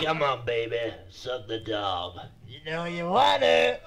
Come on, baby. Suck the dog. You know you want it.